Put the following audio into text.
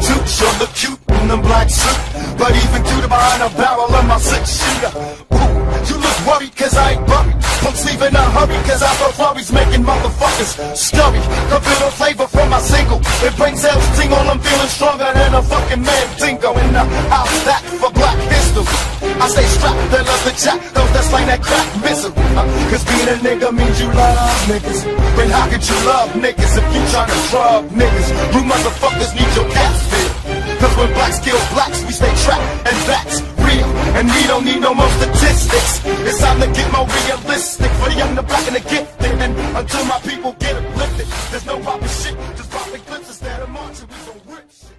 too. Sure look cute in them black suit, but even cuter behind a barrel of my six shooter. Ooh, you look worried cause I ain't buried. Punks leave in a hurry cause I thought Flurry's making motherfuckers scurry. The bitter flavor from my single. It brings out tingle, I'm feeling stronger than a fucking man dingo in the house that for black history. I stay strapped, they love the jack, those that slang that crack misery. Cause being a nigga means you love niggas. Then how could you love niggas if you tryna drug niggas? You motherfuckers when blacks kill blacks, we stay trapped, and that's real. And we don't need no more statistics. It's time to get more realistic for the young, the black, and the gifted. And until my people get uplifted, there's no popping shit, just popping clips instead of marching. We gon' rip shit.